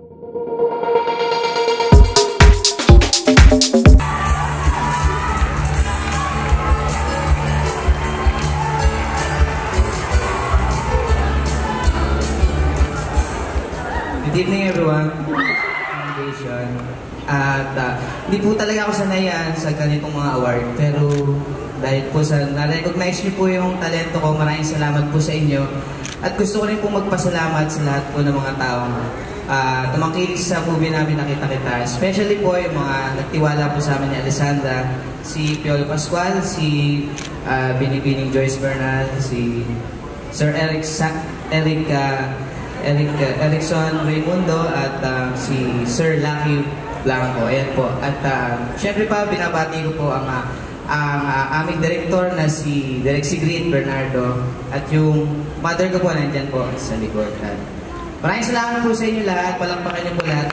Good evening everyone. Congratulation. At ah, hindi po talaga ako sanayan sa ganitong mga award. Pero dahil po sa na-recognize niyo po yung talento ko, maraming salamat po sa inyo. At gusto ko rin po magpasalamat sa lahat po ng mga taong uh, tumangkilik sa movie namin Nakita Kita. Especially po yung mga nagtiwala po sa amin ni Alessandra, si Piolo Pascual, si uh, Binibining Joyce Bernal, si Sir Eric Sa Eric uh, Eric uh, Erickson Raimundo at uh, si Sir Lucky Blanco. Ayan po. At uh, syempre pa binabati ko po ang uh, ang uh, aming director na si Direk Sigrid Bernardo at yung mother ko po nandyan po sa likod. At maraming salamat po sa inyo lahat. Palakpakan niyo po lahat